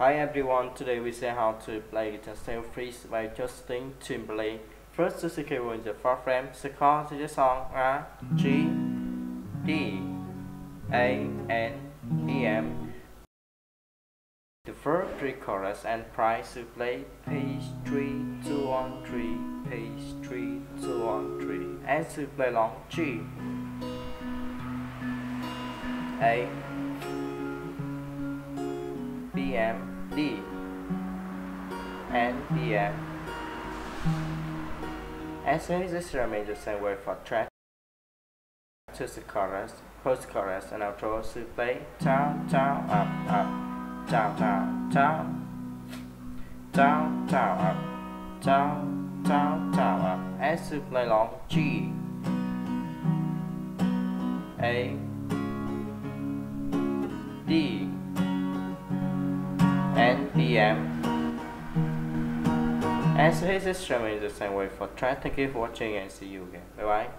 Hi everyone, today we see how to play guitar style freeze by Justin Timberlake. First, the secure in the fourth frame, the chords to the song are G, D, A, N, E, M. The first three chorus and price to play page 3, 2 on 3, page 3, 2 on 3, and to play long G, A, B, M, D. And DM. As this remains the same way for track to the chorus, post chorus and outro to play. Down, down, up, up, down, down, down, down, down, up, down, down, down, up, and to play long. G, A, D, and DM. As his instrument is the same way for track. Thank you for watching and see you again. Bye bye.